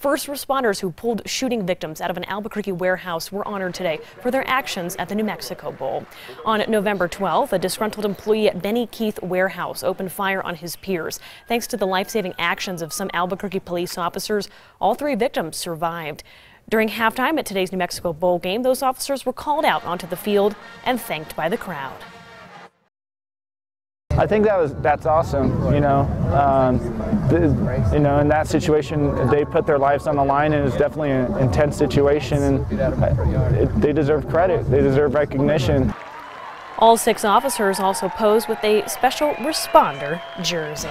First responders who pulled shooting victims out of an Albuquerque warehouse were honored today for their actions at the New Mexico Bowl. On November 12th, a disgruntled employee at Benny Keith Warehouse opened fire on his peers. Thanks to the life-saving actions of some Albuquerque police officers, all three victims survived. During halftime at today's New Mexico Bowl game, those officers were called out onto the field and thanked by the crowd. I think that was that's awesome. You know, um, the, you know, in that situation, they put their lives on the line, and it was definitely an intense situation, and it, they deserve credit. They deserve recognition. All six officers also posed with a special responder jersey.